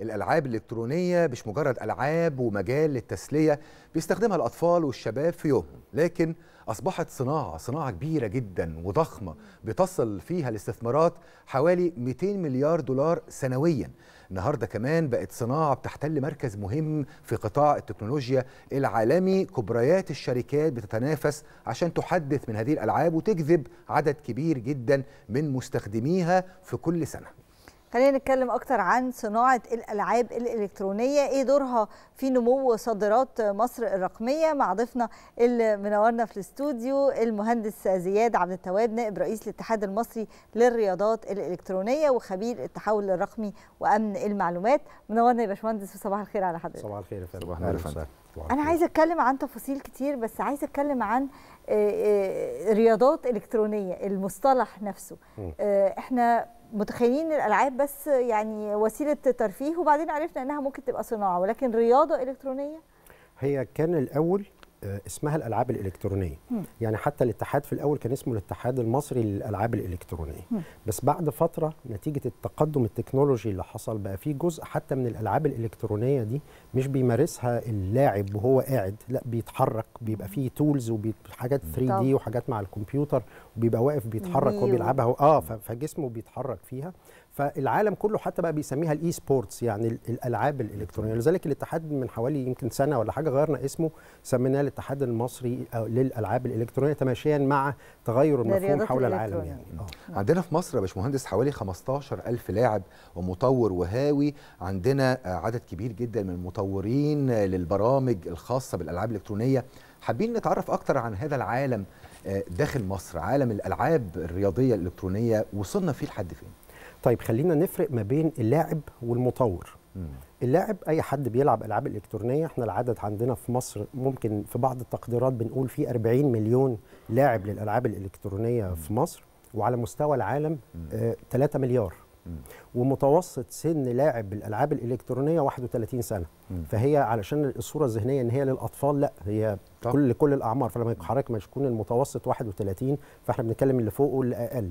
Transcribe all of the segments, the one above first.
الألعاب الإلكترونية مش مجرد ألعاب ومجال للتسلية بيستخدمها الأطفال والشباب في يومهم. لكن أصبحت صناعة صناعة كبيرة جدا وضخمة بتصل فيها الاستثمارات حوالي 200 مليار دولار سنويا. النهارده كمان بقت صناعة بتحتل مركز مهم في قطاع التكنولوجيا العالمي. كبريات الشركات بتتنافس عشان تحدث من هذه الألعاب وتجذب عدد كبير جدا من مستخدميها في كل سنة. خلينا نتكلم أكتر عن صناعة الألعاب الإلكترونية. إيه دورها في نمو صادرات مصر الرقمية مع ضيفنا اللي منورنا في الاستوديو المهندس زياد عبد التواب نائب رئيس الاتحاد المصري للرياضات الإلكترونية وخبير التحول الرقمي وأمن المعلومات. منورنا يا باشمهندس وصباح الخير على حضرتك. صباح الخير يا فندم. يا فندم أنا عايزة أتكلم عن تفاصيل كتير بس عايزة أتكلم عن رياضات إلكترونية المصطلح نفسه. إحنا متخيلين الألعاب بس يعني وسيلة ترفيه وبعدين عرفنا إنها ممكن تبقى صناعة ولكن رياضة إلكترونية؟ هي كان الأول اسمها الألعاب الإلكترونية. م. يعني حتى الاتحاد في الأول كان اسمه الاتحاد المصري للألعاب الإلكترونية. م. بس بعد فترة نتيجة التقدم التكنولوجي اللي حصل بقى في جزء حتى من الألعاب الإلكترونية دي مش بيمارسها اللاعب وهو قاعد لا بيتحرك بيبقى فيه tools وحاجات 3D وحاجات مع الكمبيوتر وبيبقى واقف بيتحرك وبيلعبها آه فجسمه بيتحرك فيها. فالعالم كله حتى بقى بيسميها ال e-sports يعني الألعاب الإلكترونية. لذلك الاتحاد من حوالي يمكن سنة ولا حاجة غيرنا اسمه سميناه الاتحاد المصري للألعاب الإلكترونية تماشيا مع تغير المفهوم حول العالم يعني. آه. عندنا في مصر يا باشمهندس حوالي 15000 لاعب ومطور وهاوي. عندنا عدد كبير جدا من المطورين للبرامج الخاصة بالألعاب الإلكترونية. حابين نتعرف أكتر عن هذا العالم داخل مصر عالم الألعاب الرياضية الإلكترونية وصلنا فيه لحد فين؟ طيب خلينا نفرق ما بين اللاعب والمطور. اللاعب أي حد بيلعب ألعاب إلكترونية إحنا العدد عندنا في مصر ممكن في بعض التقديرات بنقول في 40 مليون لاعب للألعاب الإلكترونية. في مصر وعلى مستوى العالم آه 3 مليار مم. ومتوسط سن لاعب الألعاب الإلكترونية 31 سنة. فهي علشان الصورة الذهنية إن هي للأطفال لا هي طب. كل كل الأعمار فلما حضرتك ما يكون المتوسط 31 فإحنا بنتكلم اللي فوق واللي أقل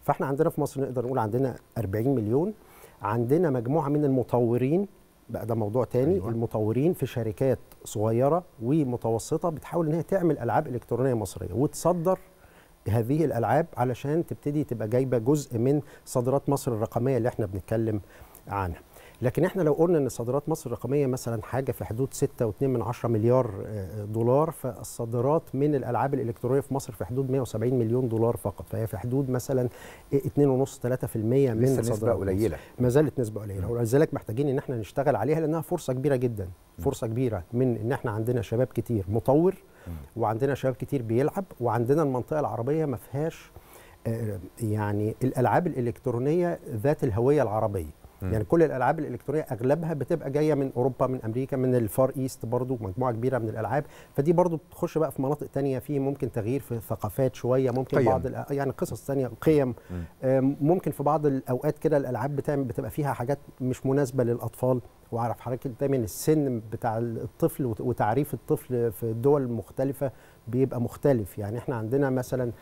فإحنا عندنا في مصر نقدر نقول عندنا 40 مليون عندنا مجموعة من المطورين بقى ده موضوع تاني أيوة. المطورين في شركات صغيرة ومتوسطة بتحاول إن هي تعمل ألعاب إلكترونية مصرية وتصدر هذه الألعاب علشان تبتدي تبقى جايبة جزء من صادرات مصر الرقمية اللي إحنا بنتكلم عنها. لكن إحنا لو قلنا إن صادرات مصر الرقمية مثلا حاجة في حدود 6.2 من 10 مليار دولار فالصادرات من الألعاب الإلكترونية في مصر في حدود 170 مليون دولار فقط. فهي في حدود مثلا 2.5 3% من لسه نسبة قليلة. ما زالت نسبة قليلة. ولذلك محتاجين إن إحنا نشتغل عليها لأنها فرصة كبيرة جدا. فرصة كبيرة من إن إحنا عندنا شباب كتير. مطور وعندنا شباب كتير بيلعب وعندنا المنطقة العربية ما فيهاش يعني الألعاب الإلكترونية ذات الهوية العربية. يعني كل الألعاب الإلكترونية أغلبها بتبقى جاية من أوروبا من أمريكا من الفار إيست برضو مجموعة كبيرة من الألعاب فدي برضو بتخش بقى في مناطق تانية في ممكن تغيير في الثقافات شوية ممكن قيم. بعض يعني قصص تانية قيم. ممكن في بعض الأوقات كده الألعاب بتعمل بتبقى فيها حاجات مش مناسبة للأطفال واعرف حضرتك دايما السن بتاع الطفل وتعريف الطفل في الدول المختلفه بيبقى مختلف. يعني إحنا عندنا مثلا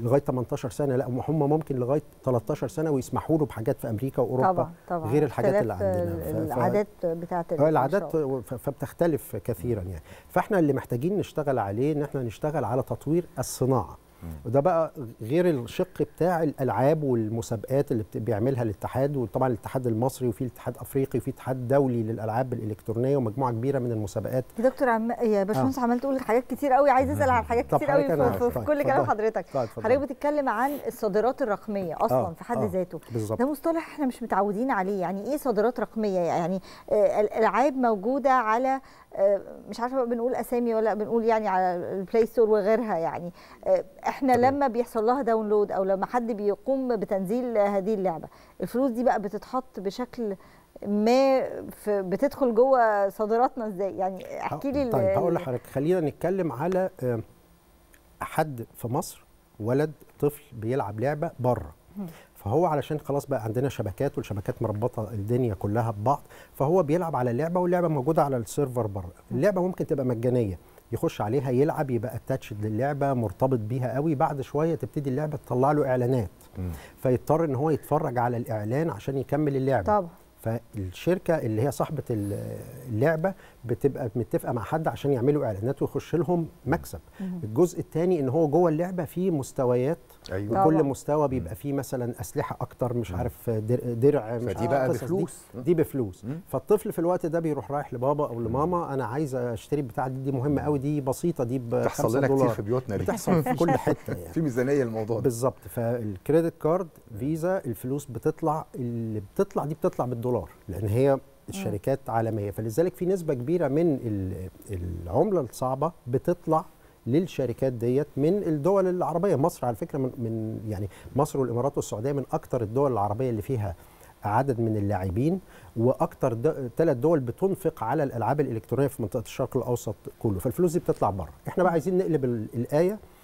لغاية 18 سنة لا هم ممكن لغاية 13 سنة ويسمحوا له بحاجات في أمريكا وأوروبا طبعا طبعا. غير الحاجات اللي عندنا. العادات بتاعه العادات فبتختلف كثيرا يعني. فإحنا اللي محتاجين نشتغل عليه إن إحنا نشتغل على تطوير الصناعة. وده بقى غير الشق بتاع الألعاب والمسابقات اللي بيعملها الاتحاد وطبعا الاتحاد المصري وفي الاتحاد أفريقي وفي اتحاد دولي للألعاب الإلكترونية ومجموعة كبيرة من المسابقات يا دكتور عم يا باشمهندس آه. عمال تقول حاجات كتير قوي عايز أسأل عن حاجات كتير قوي في, في, في كل كلام حضرتك حضرتك بتتكلم عن الصادرات الرقمية أصلا آه. في حد آه. ذاته بالزبط. ده مصطلح إحنا مش متعودين عليه يعني إيه صادرات رقمية يعني آه الالعاب موجودة على مش عارفة بنقول أسامي ولا بنقول يعني على ال Play Store وغيرها يعني. إحنا طبعا. لما بيحصل لها download أو لما حد بيقوم بتنزيل هذه اللعبة الفلوس دي بقى بتتحط بشكل ما في بتدخل جوه صادراتنا إزاي؟ يعني احكي لي طيب هقول لحضرتك خلينا نتكلم على حد في مصر ولد طفل بيلعب لعبة بره. فهو علشان خلاص بقى عندنا شبكات والشبكات مربطة الدنيا كلها ببعض فهو بيلعب على اللعبه واللعبة موجودة على السيرفر بره. اللعبة ممكن تبقى مجانية يخش عليها يلعب يبقى اتاتشد للعبة مرتبط بيها قوي بعد شوية تبتدي اللعبة تطلع له إعلانات. م. فيضطر إن هو يتفرج على الإعلان عشان يكمل اللعبة. طبعا. فالشركة اللي هي صاحبة ال- اللعبة بتبقى متفقة مع حد عشان يعملوا إعلانات ويخش لهم مكسب. الجزء الثاني إن هو جوه اللعبة فيه مستويات. أيوه. وكل طبعاً. مستوى بيبقى فيه مثلا أسلحة أكتر مش عارف در- درع مش فدي عارف بقى القصص دي. بفلوس. دي بفلوس. مم. فالطفل في الوقت ده بيروح رايح لبابا أو لماما أنا عايز أشتري البتاعة دي دي مهمة قوي دي بسيطة دي ب بتحصل 5 لنا كتير دولار. في بيوتنا دي. بتحصل في كل حتة يعني. في ميزانية الموضوع ده. بالظبط. فالكريدت كارد فيزا الفلوس بتطلع اللي بتطلع دي بتطلع بالدولار. لأن هي الشركات عالمية. فلذلك في نسبة كبيرة من ال- العملة الصعبة بتطلع للشركات ديت من الدول العربية. مصر على فكرة من, يعني مصر والإمارات والسعودية من أكتر الدول العربية اللي فيها عدد من اللاعبين وأكتر ثلاث دول بتنفق على الألعاب الإلكترونية في منطقة الشرق الأوسط كله. فالفلوس دي بتطلع بره. إحنا بقى عايزين نقلب ال-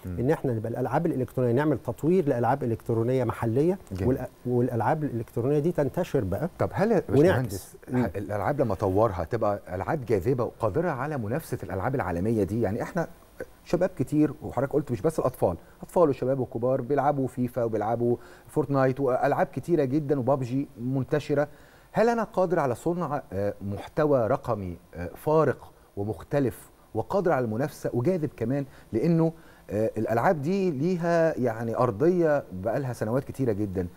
إن إحنا نبقى الألعاب الإلكترونية نعمل تطوير لألعاب إلكترونية محلية جميل. والألعاب الإلكترونية دي تنتشر بقى. طب هل يا ونعكس. باشمهندس الألعاب لما طورها تبقى ألعاب جاذبة وقادرة على منافسة الألعاب العالمية دي؟ يعني إحنا شباب كتير وحضرتك قلت مش بس الأطفال أطفال وشباب وكبار بيلعبوا فيفا وبيلعبوا فورتنايت وألعاب كتيرة جدا وبابجي منتشرة. هل أنا قادر على صنع آه، محتوى رقمي آه، فارق ومختلف وقادر على المنافسة وجاذب كمان لأنه الألعاب دي ليها يعني أرضية بقالها سنوات كتيرة جدا.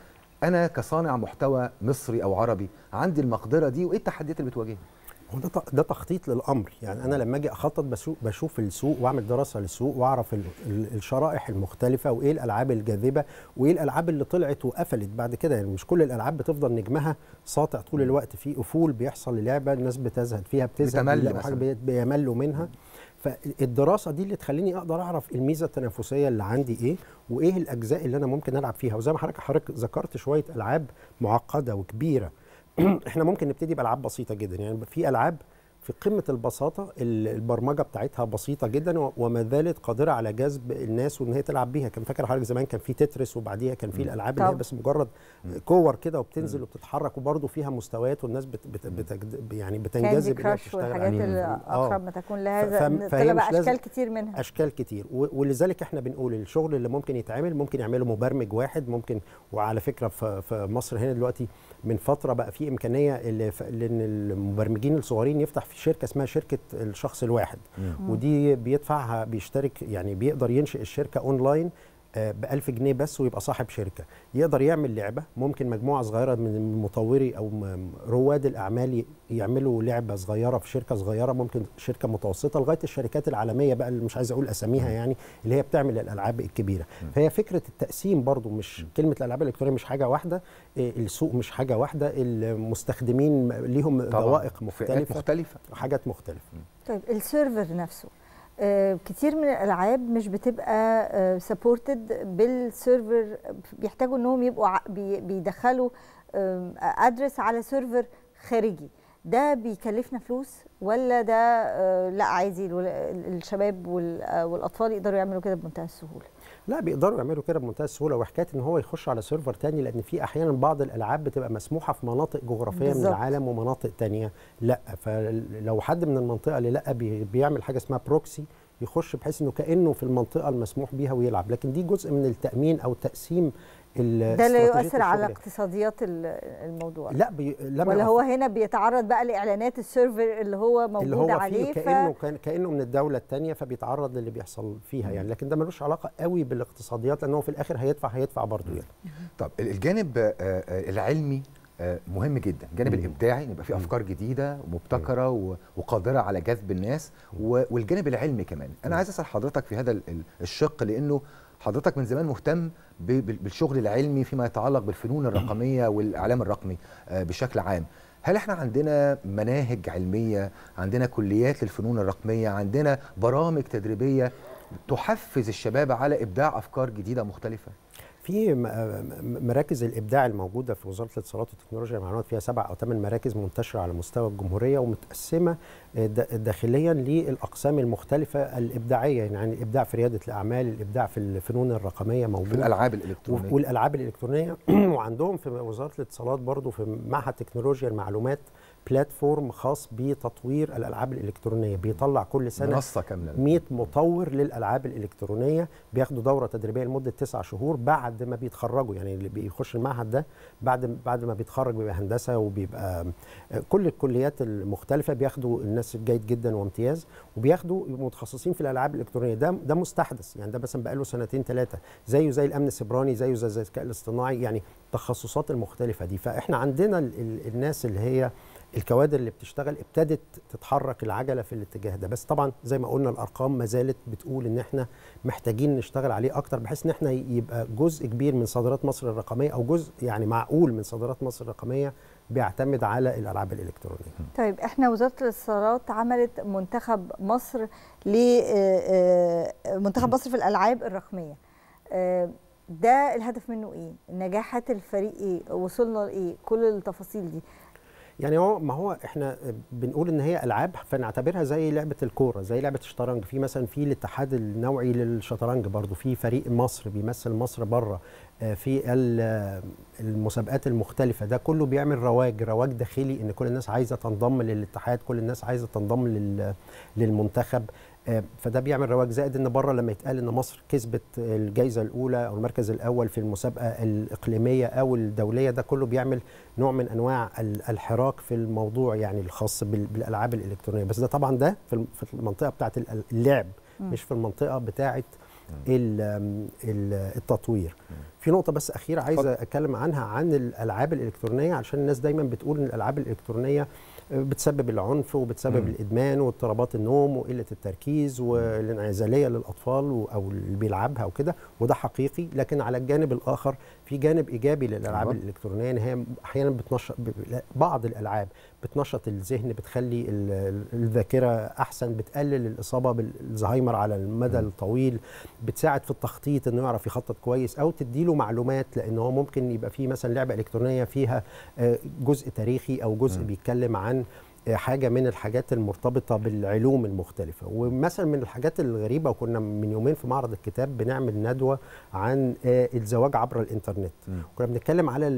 أنا كصانع محتوى مصري أو عربي عندي المقدرة دي وإيه التحديات اللي بتواجهني؟ هو ده ده تخطيط للأمر. يعني أنا لما أجي أخطط بشوف بشوف السوق وأعمل دراسة للسوق وأعرف ال- ال- الشرائح المختلفة وإيه الألعاب الجاذبة وإيه الألعاب اللي طلعت وقفلت. بعد كده يعني مش كل الألعاب بتفضل نجمها ساطع طول الوقت. في أفول بيحصل للعبه الناس بتزهد فيها بتزهد بتمل. حاجة بيملوا منها. فالدراسة دي اللي تخليني أقدر أعرف الميزة التنافسية اللي عندي إيه وإيه الأجزاء اللي أنا ممكن ألعب فيها. وزي ما حضرتك حضرتك ذكرت شوية ألعاب معقدة وكبيرة. إحنا ممكن نبتدي بألعاب بسيطة جدا. يعني في ألعاب في قمة البساطة ال- البرمجة بتاعتها بسيطة جدا وما زالت قادرة على جذب الناس وإن هي تلعب بيها. كان فاكر حضرتك زمان كان في تترس وبعديها كان في الألعاب اللي هي. بس مجرد كور كده وبتنزل وبتتحرك وبرضه فيها مستويات والناس بت بت بت يعني كاندي بتنجذب إنها كراش والحاجات. اللي آه. ما تكون لهذا لازم- أشكال كتير منها. أشكال كتير. ولذلك إحنا بنقول الشغل اللي ممكن يتعمل ممكن يعمله مبرمج واحد ممكن وعلى فكرة في مصر هنا دلوقتي من فترة بقى في إمكانية لأن المبرمجين الصغيرين يفتح في شركة اسمها شركة الشخص الواحد. ودي بيدفعها بيشترك يعني بيقدر ينشئ الشركة أونلاين ب 1000 جنيه بس ويبقى صاحب شركة. يقدر يعمل لعبة ممكن مجموعة صغيرة من مطوري أو رواد الأعمال يعملوا لعبة صغيرة في شركة صغيرة ممكن شركة متوسطة لغاية الشركات العالمية بقى اللي مش عايز أقول أساميها يعني اللي هي بتعمل الألعاب الكبيرة. فهي فكرة التقسيم برضو مش كلمة الألعاب الإلكترونية مش حاجة واحدة إيه، السوق مش حاجة واحدة المستخدمين ليهم. ذوائق مختلفة مختلفة. حاجات مختلفة. طيب السيرفر نفسه آه، كتير من الألعاب مش بتبقى supported بال server بيحتاجوا إنهم يبقوا بيدخلوا address على server خارجي. ده بيكلفنا فلوس ولا ده آه، لا عادي الشباب آه، والأطفال يقدروا يعملوا كده بمنتهى السهولة؟ لا بيقدروا يعملوا كده بمنتهى السهولة وحكاية إن هو يخش على server تاني لأن في أحيانا بعض الألعاب بتبقى مسموحة في مناطق جغرافية من بالظبط. العالم ومناطق تانية لأ فلو حد من المنطقة اللي لأ بي- بيعمل حاجة اسمها proxy يخش بحيث إنه كأنه في المنطقة المسموح بيها ويلعب. لكن دي جزء من التأمين أو تقسيم ال- ده لا يؤثر على. اقتصاديات ال- الموضوع. لا بي... لما ولا هو هنا بيتعرض بقى لإعلانات ال server اللي هو موجود اللي هو عليه فيه ف... كأنه كان كأنه من الدولة الثانية فبيتعرض للي بيحصل فيها يعني. لكن ده ملوش علاقة قوي بالاقتصاديات لأنه في الآخر هيدفع هيدفع برضه يعني. طب ال- الجانب آه، آه، العلمي مهم جدا. الجانب. الإبداعي يبقى فيه أفكار جديدة ومبتكرة وقادرة على جذب الناس والجانب العلمي كمان. أنا عايز أسأل حضرتك في هذا ال- ال- الشق لأنه حضرتك من زمان مهتم بالشغل العلمي فيما يتعلق بالفنون الرقمية والإعلام الرقمي آه، بشكل عام. هل إحنا عندنا مناهج علمية؟ عندنا كليات للفنون الرقمية؟ عندنا برامج تدريبية تحفز الشباب على إبداع أفكار جديدة مختلفة؟ في مراكز الإبداع الموجودة في وزارة الاتصالات والتكنولوجيا المعلومات فيها سبع أو ثمان مراكز منتشرة على مستوى الجمهورية ومتقسمة د- داخليا للأقسام المختلفة الإبداعية يعني الإبداع في ريادة الأعمال الإبداع في الفنون الرقمية موجود. في الألعاب الإلكترونية. والألعاب الإلكترونية. وعندهم في وزارة الاتصالات برضو في معهد تكنولوجيا المعلومات بلاتفورم خاص بتطوير الألعاب الإلكترونية. بيطلع كل سنة منصة كاملة. 100 مطور للألعاب الإلكترونية. بياخدوا دورة تدريبية لمدة تسع شهور بعد ما بيتخرجوا. يعني اللي بيخش المعهد ده بعد بعد ما بيتخرج بيبقى هندسة وبيبقى كل الكليات المختلفة بياخدوا الناس جيد جدا وامتياز وبياخدوا متخصصين في الألعاب الإلكترونية. ده ده مستحدث. يعني ده مثلا بقاله سنتين ثلاثة زيه زي الأمن السيبراني زيه زي الذكاء الاصطناعي يعني التخصصات المختلفة دي. فإحنا عندنا ال ال الناس اللي هي الكوادر اللي بتشتغل ابتدت تتحرك العجلة في الاتجاه ده بس طبعا زي ما قلنا الأرقام ما زالت بتقول إن إحنا محتاجين نشتغل عليه أكتر بحيث إن إحنا يبقى جزء كبير من صادرات مصر الرقمية أو جزء يعني معقول من صادرات مصر الرقمية بيعتمد على الألعاب الإلكترونية. طيب إحنا وزارة الاتصالات عملت منتخب مصر ل منتخب مصر في الألعاب الرقمية. ده الهدف منه إيه؟ نجاحات الفريق إيه؟ وصلنا لإيه؟ كل التفاصيل دي. يعني هو ما هو إحنا بنقول إن هي ألعاب فنعتبرها زي لعبة الكورة زي لعبة الشطرنج. في مثلا في الاتحاد النوعي للشطرنج برضو في فريق مصر بيمثل مصر بره في المسابقات المختلفة. ده كله بيعمل رواج رواج داخلي إن كل الناس عايزة تنضم للاتحاد كل الناس عايزة تنضم للمنتخب. فده بيعمل رواج زائد إن بره لما يتقال إن مصر كسبت الجائزه الأولى أو المركز الأول في المسابقة الإقليمية أو الدولية ده كله بيعمل نوع من أنواع الحراك في الموضوع يعني الخاص بالألعاب الإلكترونية. بس ده طبعا ده في المنطقة بتاعه اللعب مش في المنطقة بتاعه التطوير. في نقطة بس أخيرة عايزة أتكلم عنها عن الألعاب الإلكترونية عشان الناس دايما بتقول إن الألعاب الإلكترونية بتسبب العنف وبتسبب م. الإدمان واضطرابات النوم وقلة التركيز والانعزالية للأطفال أو اللي بيلعبها وكده وده حقيقي لكن على الجانب الآخر في جانب إيجابي للألعاب أه. الإلكترونية إن هي أحيانا بتنشط بعض الألعاب بتنشط الذهن بتخلي الذاكرة أحسن بتقلل الإصابة بالزهايمر على المدى م. الطويل بتساعد في التخطيط إنه يعرف يخطط كويس أو تديله معلومات لأن هو ممكن يبقى في مثلا لعبة إلكترونية فيها جزء تاريخي أو جزء م. بيتكلم عن حاجة من الحاجات المرتبطة بالعلوم المختلفة. ومثلا من الحاجات الغريبة وكنا من يومين في معرض الكتاب بنعمل ندوة عن الزواج عبر الإنترنت. م. كنا بنتكلم على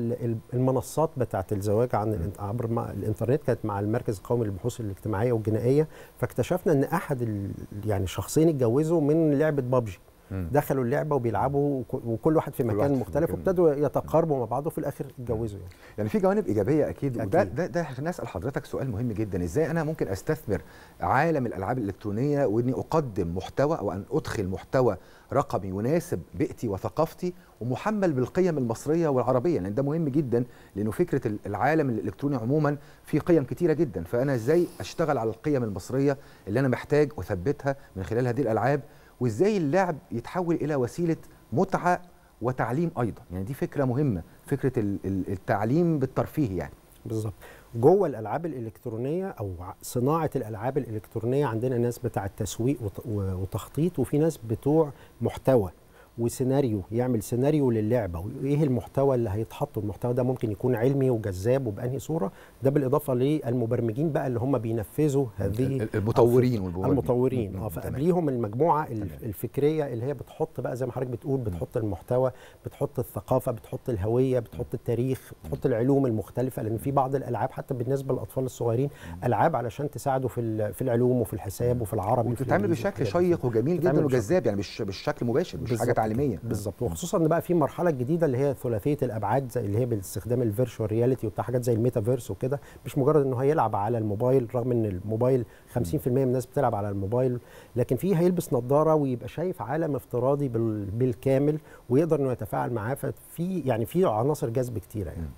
المنصات بتاعة الزواج عن عبر الإنترنت كانت مع المركز القومي للبحوث الاجتماعية والجنائية. فاكتشفنا إن أحد يعني شخصين اتجوزوا من لعبة بابجي. دخلوا اللعبة وبيلعبوا وكل واحد في مكان واحد مختلف وابتدوا يتقاربوا مع بعض وفي الآخر اتجوزوا يعني. يعني في جوانب إيجابية أكيد, أكيد. وده ده ده نسال حضرتك سؤال مهم جدا. إزاي أنا ممكن أستثمر عالم الألعاب الإلكترونية وإني أقدم محتوى أو أن أدخل محتوى رقمي يناسب بيئتي وثقافتي ومحمل بالقيم المصرية والعربية؟ لأن ده مهم جدا لأنه فكرة العالم الإلكتروني عموما فيه قيم كتيرة جدا. فأنا إزاي أشتغل على القيم المصرية اللي أنا محتاج أثبتها من خلال هذه الألعاب وإزاي اللعب يتحول إلى وسيلة متعة وتعليم أيضا. يعني دي فكرة مهمة فكرة التعليم بالترفيه يعني. بالظبط. جوه الألعاب الإلكترونية أو صناعة الألعاب الإلكترونية عندنا ناس بتاع التسويق وتخطيط وفي ناس بتوع محتوى. وسيناريو يعمل سيناريو للعبة. وإيه المحتوى اللي هيتحط؟ المحتوى ده ممكن يكون علمي وجذاب وبأنهي صورة. ده بالإضافة للمبرمجين بقى اللي هم بينفذوا هذه المطورين والمبرمجين. المطورين. آه فقبليهم المجموعة الفكرية اللي هي بتحط بقى زي ما حضرتك بتقول بتحط المحتوى بتحط الثقافة بتحط الهوية بتحط التاريخ بتحط العلوم المختلفة. لأن في بعض الألعاب حتى بالنسبة للأطفال الصغيرين ألعاب علشان تساعده في في العلوم وفي الحساب وفي العربي وتتعمل بشكل شيق وجميل جدا وجذاب يعني مش بالشكل مباشر مش حاجة تعليمية. بالظبط. وخصوصا ان بقى في مرحله جديده اللي هي ثلاثية الأبعاد زي اللي هي باستخدام ال virtual reality وبتاع حاجات زي الميتافيرس وكده. مش مجرد إنه هيلعب على الموبايل رغم إن الموبايل 50% من الناس بتلعب على الموبايل لكن في هيلبس نظارة ويبقى شايف عالم افتراضي بالكامل ويقدر إنه يتفاعل معاه. ففي يعني في عناصر جذب كتيرة يعني.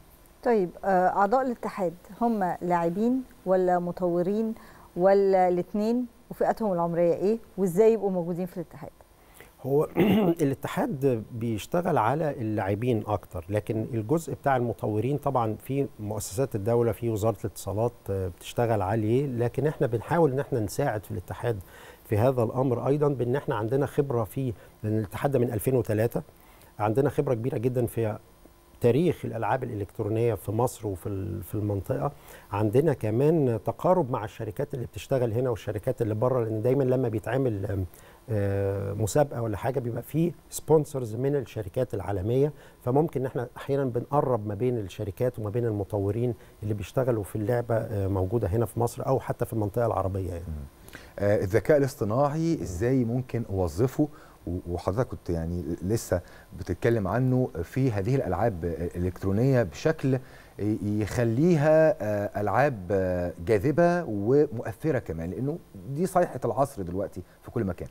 طيب أعضاء الاتحاد هم لاعبين ولا مطورين ولا الاثنين وفئتهم العمرية إيه؟ وإزاي يبقوا موجودين في الاتحاد؟ هو الاتحاد بيشتغل على اللاعبين أكتر لكن الجزء بتاع المطورين طبعا في مؤسسات الدولة في وزارة الاتصالات بتشتغل عليه لكن إحنا بنحاول إن إحنا نساعد في الاتحاد في هذا الأمر. أيضا بإن إحنا عندنا خبرة في لأن الاتحاد ده من 2003 عندنا خبرة كبيرة جدا في تاريخ الألعاب الإلكترونية في مصر وفي في المنطقة. عندنا كمان تقارب مع الشركات اللي بتشتغل هنا والشركات اللي بره لأن دايما لما بيتعمل آه، مسابقة ولا حاجة بيبقى فيه سبونسرز من الشركات العالمية. فممكن إن إحنا أحيانا بنقرب ما بين الشركات وما بين المطورين اللي بيشتغلوا في اللعبة آه، موجودة هنا في مصر أو حتى في المنطقة العربية يعني. آه، الذكاء الاصطناعي إزاي ممكن أوظفه؟ وحضرتك كنت يعني لسه بتتكلم عنه في هذه الألعاب الالكترونيه بشكل يخليها آه، ألعاب آه، جاذبة ومؤثرة كمان لأنه دي صيحه العصر دلوقتي في كل مكان.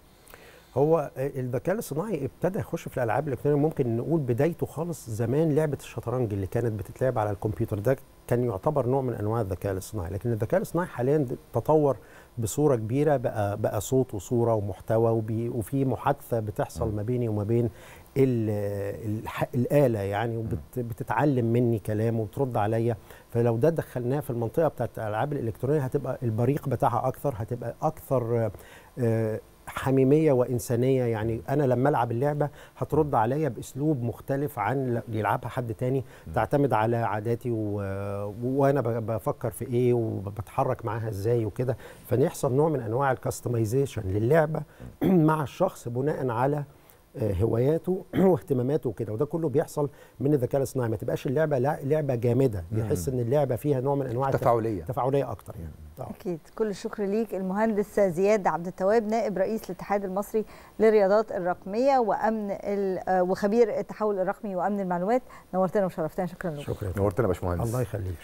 هو الذكاء الصناعي ابتدى يخش في الألعاب الإلكترونية ممكن نقول بدايته خالص زمان لعبة الشطرنج اللي كانت بتتلعب على الكمبيوتر. ده كان يعتبر نوع من أنواع الذكاء الاصطناعي لكن الذكاء الاصطناعي حاليا تطور بصورة كبيرة بقى بقى صوت وصورة ومحتوى وبي وفي محادثة بتحصل ما بيني وما بين ال- الآلة يعني وبتتعلم مني كلام وبترد عليا. فلو ده دخلناه في المنطقة بتاعت الألعاب الإلكترونية هتبقى البريق بتاعها أكثر هتبقى أكثر آه، حميمية وإنسانية. يعني أنا لما ألعب اللعبة هترد عليا بأسلوب مختلف عن اللي يلعبها حد تاني تعتمد على عاداتي و... وأنا بفكر في إيه وبتحرك معاها إزاي وكده. فنحصل نوع من أنواع الكاستمايزيشن للعبة مع الشخص بناء على هواياته واهتماماته وكده. وده كله بيحصل من الذكاء الاصطناعي. ما تبقاش اللعبة لا لعبة جامدة. يحس إن اللعبة فيها نوع من أنواع التف- تفاعلية. أكتر. يعني آه. أكيد. كل الشكر ليك المهندس زياد عبد التواب نائب رئيس الاتحاد المصري للرياضات الرقمية وأمن ال- آه، وخبير التحول الرقمي وأمن المعلومات. نورتنا وشرفتنا. شكرا لك. شكرا. نورتنا يا باشمهندس. الله يخليك.